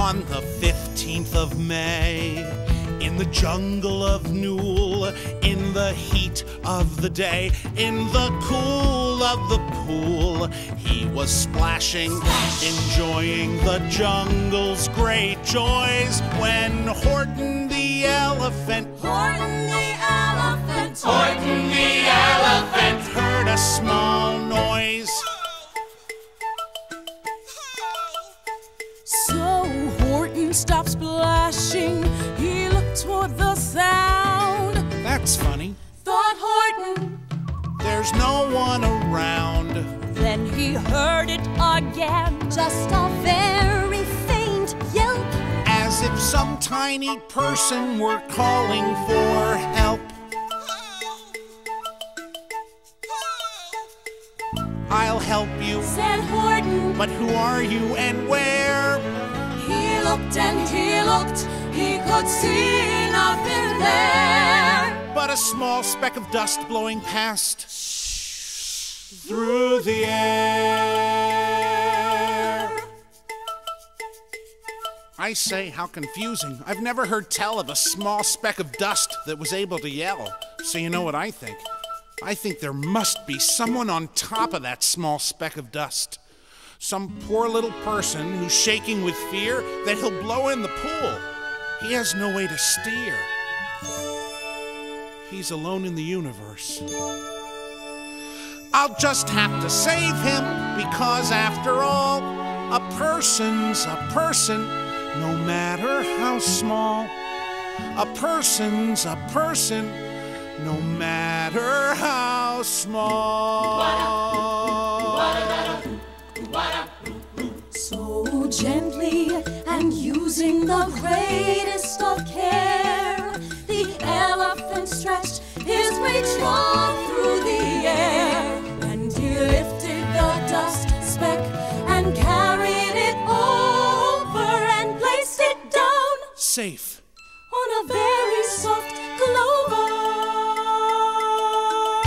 on the 15th of May. In the jungle of Nool, in the heat of the day, in the cool of the pool, he was splashing, enjoying the jungle's great joys when Horton the elephant, Horton the elephant. Horton the elephant, heard a small stopped splashing. He looked toward the sound. That's funny. Thought Horton. There's no one around. Then he heard it again. Just a very faint yelp. as if some tiny person were calling for help. I'll help you, Said Horton. but who are you and where? Looked and he looked. He could see nothing there. But a small speck of dust blowing past through the air. I say, how confusing. I've never heard tell of a small speck of dust that was able to yell. So, you know what I think? I think there must be someone on top of that small speck of dust. Some poor little person who's shaking with fear that he'll blow in the pool. He has no way to steer. He's alone in the universe. I'll just have to save him because, after all, a person's a person, no matter how small. A person's a person, no matter how small. Gently and using the greatest of care, the elephant stretched his great trunk through the air, and he lifted the dust speck and carried it over and placed it down Safe.